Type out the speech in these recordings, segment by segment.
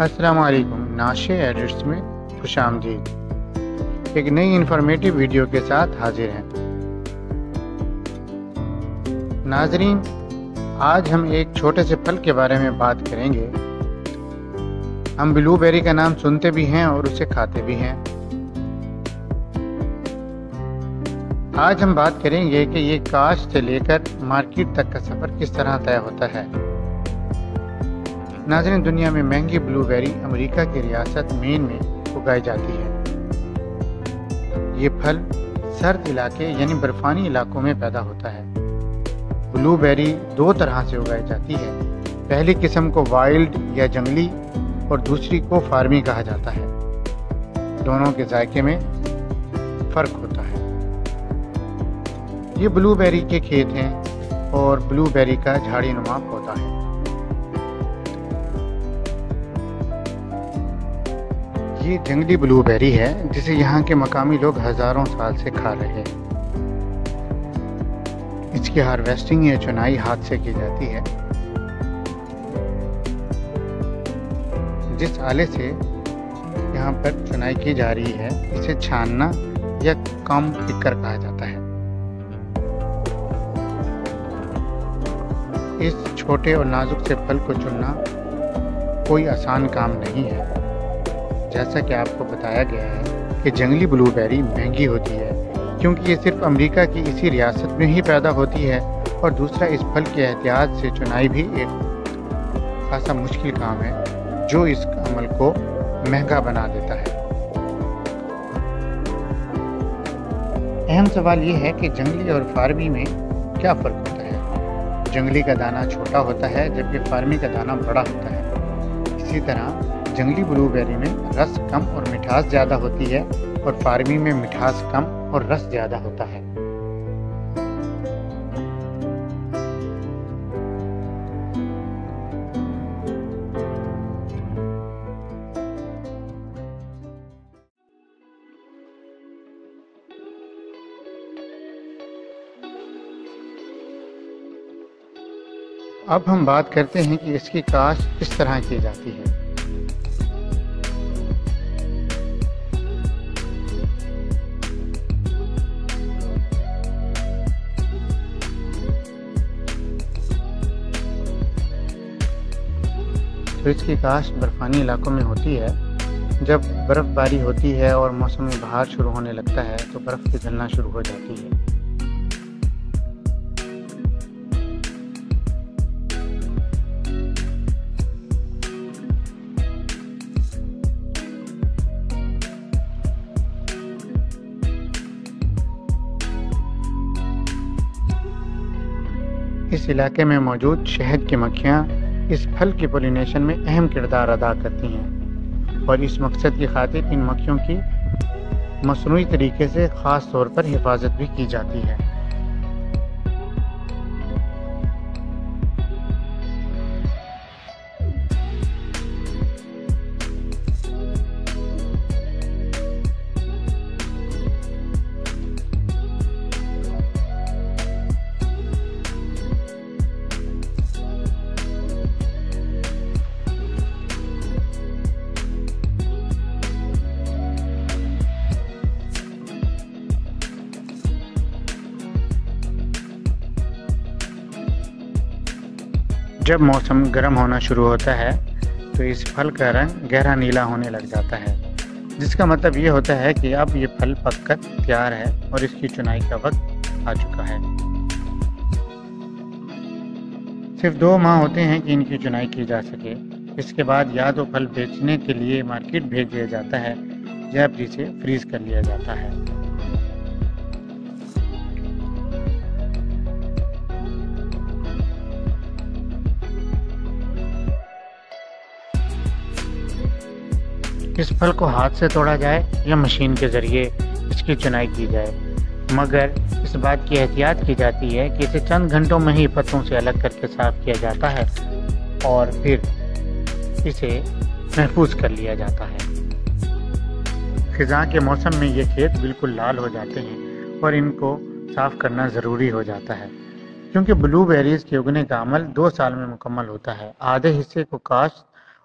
असलकुम नाशे एडिट्स में खुश आमदीद एक नई इन्फॉर्मेटिव वीडियो के साथ हाजिर हैं। नाजरीन, आज हम एक छोटे से फल के बारे में बात करेंगे। हम ब्लूबेरी का नाम सुनते भी हैं और उसे खाते भी हैं। आज हम बात करेंगे कि ये काश से लेकर मार्केट तक का सफ़र किस तरह तय होता है। नाजरीन, दुनिया में महँगी ब्लूबेरी अमेरिका की रियासत मेन में उगाई जाती है। ये फल सर्द इलाके यानी बर्फानी इलाकों में पैदा होता है। ब्लूबेरी दो तरह से उगाई जाती है। पहली किस्म को वाइल्ड या जंगली और दूसरी को फार्मी कहा जाता है। दोनों के जायके में फ़र्क होता है। ये ब्लूबेरी के खेत हैं और ब्लूबेरी का झाड़ी नुमा पौधा ये जंगली ब्लूबेरी है, जिसे यहाँ के मकामी लोग हज़ारों साल से खा रहे हैं। इसकी हार्वेस्टिंग या चुनाई हाथ से की जाती है। जिस आले से यहाँ पर चुनाई की जा रही है, इसे छानना या कम पिकर कहा जाता है। इस छोटे और नाजुक से फल को चुनना कोई आसान काम नहीं है। जैसा कि आपको बताया गया है कि जंगली ब्लूबेरी महँगी होती है, क्योंकि ये सिर्फ़ अमेरिका की इसी रियासत में ही पैदा होती है और दूसरा इस फल के एहतियात से चुनाई भी एक खासा मुश्किल काम है, जो इस अमल को महँगा बना देता है। अहम सवाल ये है कि जंगली और फार्मी में क्या फ़र्क होता है? जंगली का दाना छोटा होता है, जबकि फार्मी का दाना बड़ा होता है। इसी तरह जंगली ब्लूबेरी में रस कम और मिठास ज़्यादा होती है और फार्मी में मिठास कम और रस ज़्यादा होता है। अब हम बात करते हैं कि इसकी काश किस तरह की जाती है। तो इसकी काश्त बर्फ़ानी इलाकों में होती है। जब बर्फ़बारी होती है और मौसम में बहार शुरू होने लगता है तो बर्फ़ पिघलना शुरू हो जाती है। इस इलाके में मौजूद शहद की मक्खियाँ इस फल के पोलिनेशन में अहम किरदार अदा करती हैं। और इस मकसद की खातिर इन मक्खियों की मसनू तरीके से ख़ास तौर पर हिफाजत भी की जाती है। जब मौसम गर्म होना शुरू होता है तो इस फल का रंग गहरा नीला होने लग जाता है। जिसका मतलब ये होता है कि अब ये फल पककर तैयार है और इसकी चुनाई का वक्त आ चुका है। सिर्फ़ दो माह होते हैं कि इनकी चुनाई की जा सके। इसके बाद या तो फल बेचने के लिए मार्केट भेज दिया जाता है या इसे फ्रीज कर लिया जाता है। इस फल को हाथ से तोड़ा जाए या मशीन के ज़रिए इसकी चुनाई की जाए। मगर इस बात की एहतियात की जाती है कि इसे चंद घंटों में ही पत्तों से अलग करके साफ़ किया जाता है और फिर इसे महफूज कर लिया जाता है। ख़ज़ा के मौसम में ये खेत बिल्कुल लाल हो जाते हैं और इनको साफ़ करना ज़रूरी हो जाता है, क्योंकि ब्लूबेरीज़ के उगने का अमल दो साल में मुकम्मल होता है। आधे हिस्से को काश्त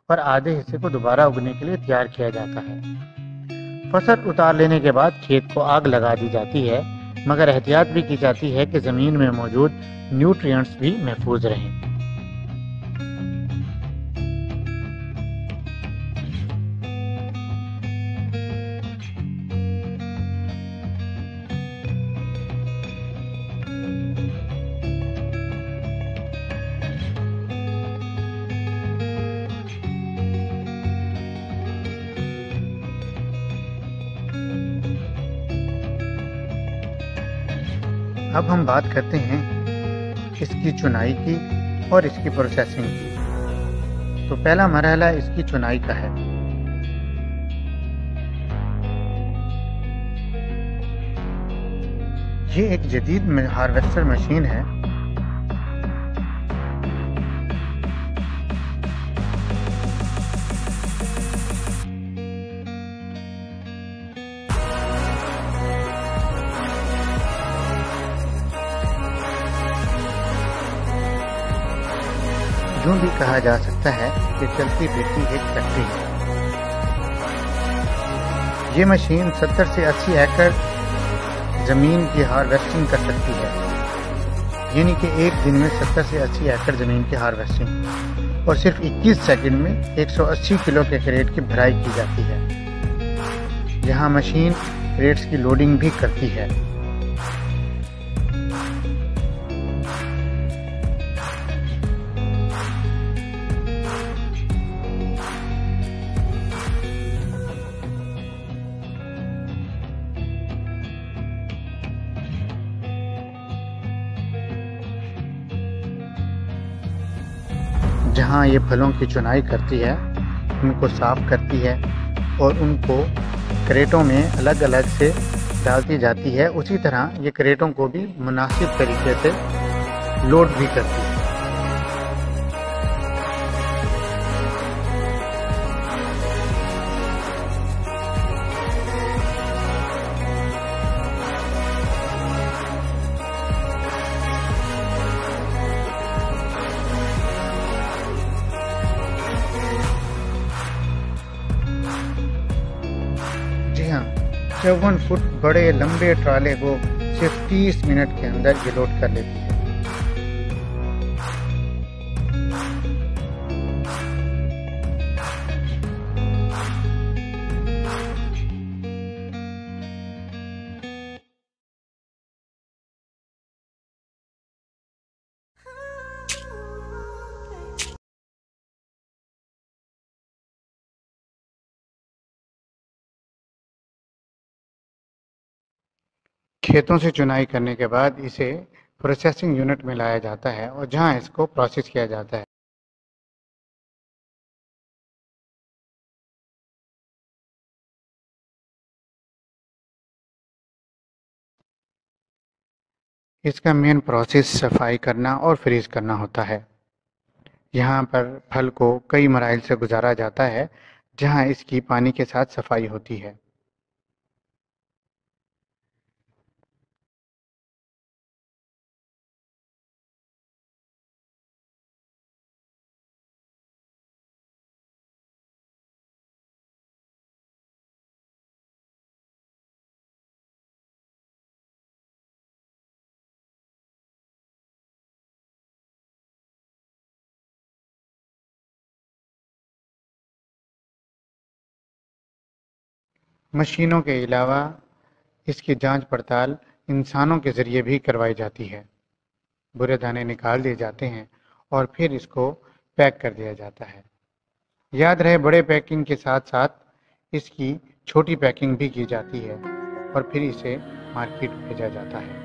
और आधे हिस्से को दोबारा उगने के लिए तैयार किया जाता है। फ़सल उतार लेने के बाद खेत को आग लगा दी जाती है, मगर एहतियात भी की जाती है कि ज़मीन में मौजूद न्यूट्रिएंट्स भी महफूज रहें। अब हम बात करते हैं इसकी चुनाई की और इसकी प्रोसेसिंग की। तो पहला मरहला इसकी चुनाई का है। ये एक जदीद हार्वेस्टर मशीन है। यूँ भी कहा जा सकता है कि चलती फिरती एक फैक्ट्री है। ये मशीन 70 से 80 एकड़ ज़मीन की हार्वेस्टिंग कर सकती है। यानी कि एक दिन में 70 से 80 एकड़ ज़मीन की हार्वेस्टिंग। और सिर्फ़ 21 सेकंड में 180 किलो के क्रेट की भराई की जाती है। यहाँ मशीन क्रेट्स की लोडिंग भी करती है। जहाँ ये फलों की चुनाई करती है, उनको साफ़ करती है और उनको करेटों में अलग अलग से डालती जाती है। उसी तरह ये करेटों को भी मुनासिब तरीके से लोड भी करती है। चौवन फुट बड़े लंबे ट्राले को सिर्फ़ 30 मिनट के अंदर गिलोट कर लेती है। खेतों से चुनाई करने के बाद इसे प्रोसेसिंग यूनिट में लाया जाता है और जहाँ इसको प्रोसेस किया जाता है। इसका मेन प्रोसेस सफ़ाई करना और फ्रीज करना होता है। यहाँ पर फल को कई मराइल से गुजारा जाता है, जहाँ इसकी पानी के साथ सफ़ाई होती है। मशीनों के अलावा इसकी जाँच पड़ताल इंसानों के ज़रिए भी करवाई जाती है। बुरे दाने निकाल दिए जाते हैं और फिर इसको पैक कर दिया जाता है। याद रहे बड़े पैकिंग के साथ साथ इसकी छोटी पैकिंग भी की जाती है और फिर इसे मार्केट भेजा जाता है।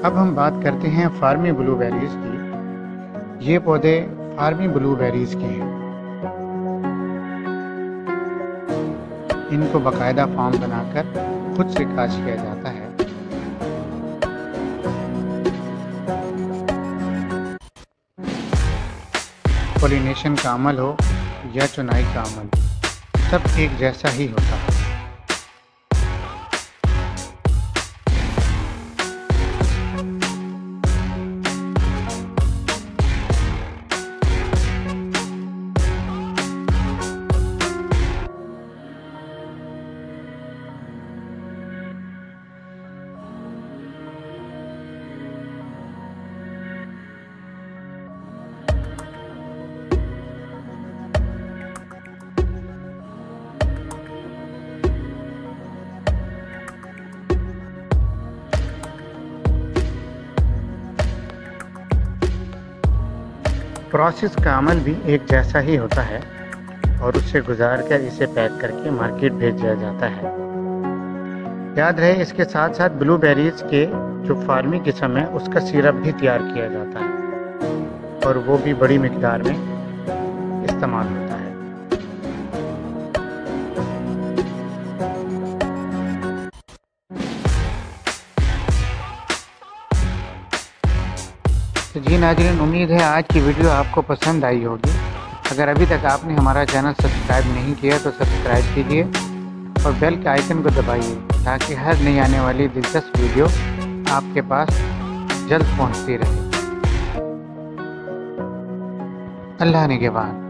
अब हम बात करते हैं फार्मी ब्लूबेरीज की। ये पौधे फार्मी ब्लूबेरीज के हैं। इनको बाकायदा फार्म बनाकर खुद से काश किया जाता है। पोलिनेशन का अमल हो या चुनाई का अमल, सब एक जैसा ही होता है। प्रोसेस का अमल भी एक जैसा ही होता है और उससे गुजार कर इसे पैक करके मार्केट भेज दिया जाता है। याद रहे, इसके साथ साथ ब्लूबेरीज के जो फार्मी किस्म है उसका सिरप भी तैयार किया जाता है और वो भी बड़ी मकदार में इस्तेमाल होता है। तो जी नाजरन, उम्मीद है आज की वीडियो आपको पसंद आई होगी। अगर अभी तक आपने हमारा चैनल सब्सक्राइब नहीं किया तो सब्सक्राइब कीजिए और बेल के आइकन को दबाइए, ताकि हर नई आने वाली दिलचस्प वीडियो आपके पास जल्द पहुँचती रहे। अल्लाह ने के बाद।